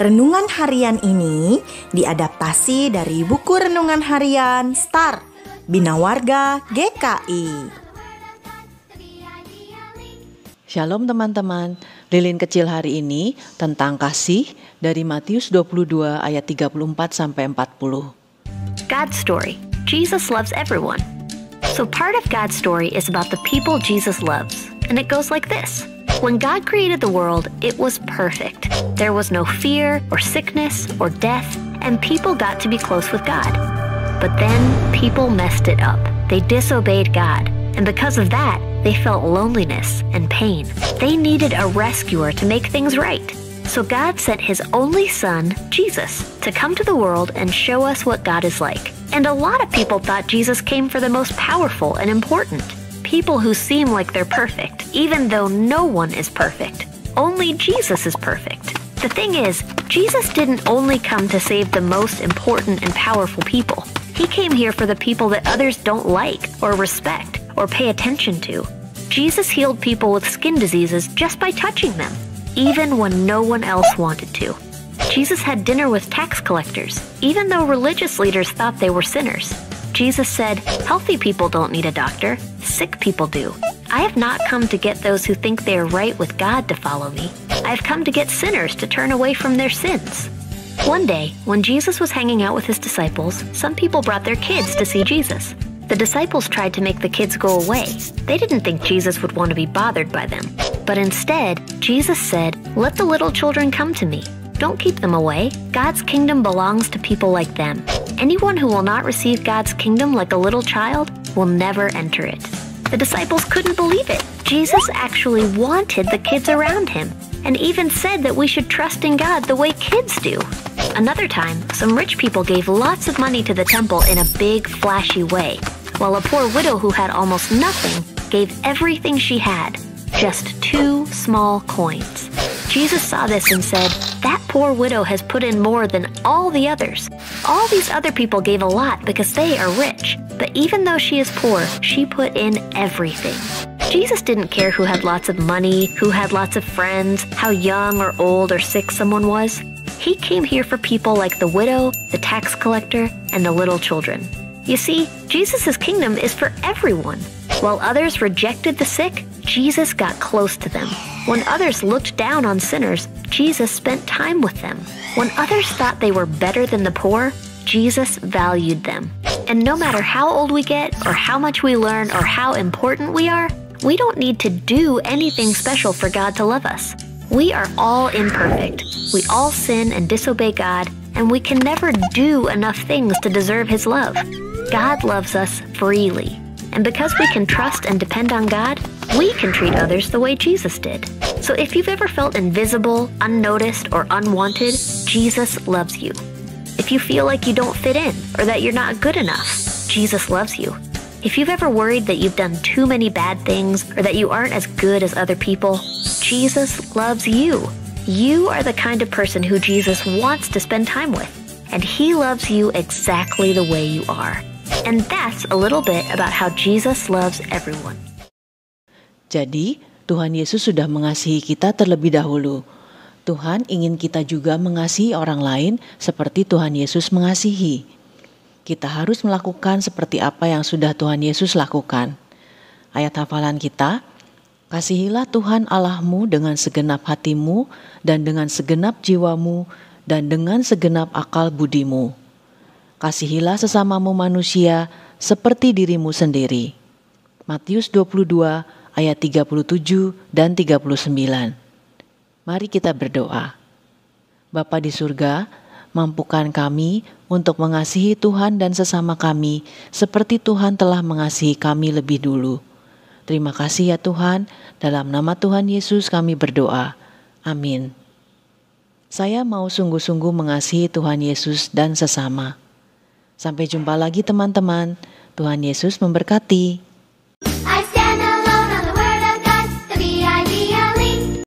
Renungan harian ini diadaptasi dari buku renungan harian Star Bina Warga GKI. Shalom teman-teman, lilin kecil hari ini tentang kasih dari Matius 22 ayat 34 sampai 40. God's story. Jesus loves everyone. So part of God's story is about the people Jesus loves, and it goes like this. When God created the world, it was perfect. There was no fear or sickness or death, and people got to be close with God. But then people messed it up. They disobeyed God, and because of that, they felt loneliness and pain. They needed a rescuer to make things right. So God sent his only son, Jesus, to come to the world and show us what God is like. And a lot of people thought Jesus came for the most powerful and important people who seem like they're perfect, even though no one is perfect. Only Jesus is perfect. The thing is, Jesus didn't only come to save the most important and powerful people. He came here for the people that others don't like, or respect, or pay attention to. Jesus healed people with skin diseases just by touching them, even when no one else wanted to. Jesus had dinner with tax collectors, even though religious leaders thought they were sinners. Jesus said, Healthy people don't need a doctor, sick people do. I have not come to get those who think they are right with God to follow me. I have come to get sinners to turn away from their sins. One day, when Jesus was hanging out with his disciples, some people brought their kids to see Jesus. The disciples tried to make the kids go away. They didn't think Jesus would want to be bothered by them. But instead, Jesus said, Let the little children come to me. Don't keep them away. God's kingdom belongs to people like them. Anyone who will not receive God's kingdom like a little child will never enter it. The disciples couldn't believe it. Jesus actually wanted the kids around him and even said that we should trust in God the way kids do. Another time, some rich people gave lots of money to the temple in a big, flashy way, while a poor widow who had almost nothing gave everything she had just two small coins. Jesus saw this and said, That poor widow has put in more than all the others. All these other people gave a lot because they are rich, but even though she is poor, she put in everything. Jesus didn't care who had lots of money, who had lots of friends, how young or old or sick someone was. He came here for people like the widow, the tax collector, and the little children. You see, Jesus' kingdom is for everyone. While others rejected the sick, Jesus got close to them. When others looked down on sinners, Jesus spent time with them. When others thought they were better than the poor, Jesus valued them. And no matter how old we get, or how much we learn, or how important we are, we don't need to do anything special for God to love us. We are all imperfect. We all sin and disobey God, and we can never do enough things to deserve His love. God loves us freely. And because we can trust and depend on God, we can treat others the way Jesus did. So if you've ever felt invisible, unnoticed, or unwanted, Jesus loves you. If you feel like you don't fit in or that you're not good enough, Jesus loves you. If you've ever worried that you've done too many bad things or that you aren't as good as other people, Jesus loves you. You are the kind of person who Jesus wants to spend time with, and He loves you exactly the way you are. And that's a little bit about how Jesus loves everyone. Jadi, Tuhan Yesus sudah mengasihi kita terlebih dahulu. Tuhan ingin kita juga mengasihi orang lain seperti Tuhan Yesus mengasihi. Kita harus melakukan seperti apa yang sudah Tuhan Yesus lakukan. Ayat hafalan kita, Kasihilah Tuhan Allahmu dengan segenap hatimu dan dengan segenap jiwamu dan dengan segenap akal budimu. Kasihilah sesamamu manusia seperti dirimu sendiri. Matius 22 ayat 37 dan 39. Mari kita berdoa. Bapa di surga, mampukan kami untuk mengasihi Tuhan dan sesama kami seperti Tuhan telah mengasihi kami lebih dulu. Terima kasih ya Tuhan, dalam nama Tuhan Yesus kami berdoa. Amin. Saya mau sungguh-sungguh mengasihi Tuhan Yesus dan sesama. Sampai jumpa lagi teman-teman. Tuhan Yesus memberkati.